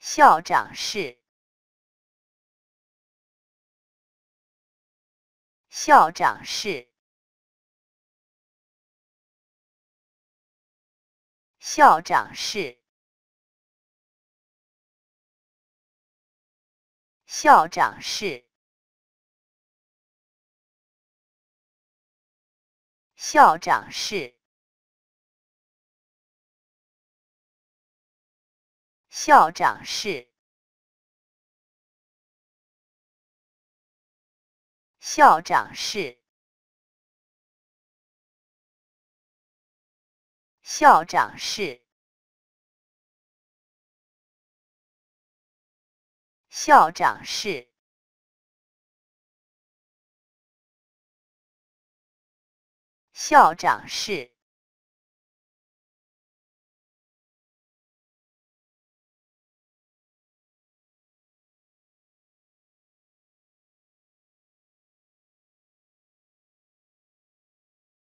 校长室，校长室，校长室，校长室，校长室。校长室，校长室，校长室，校长室，校长室。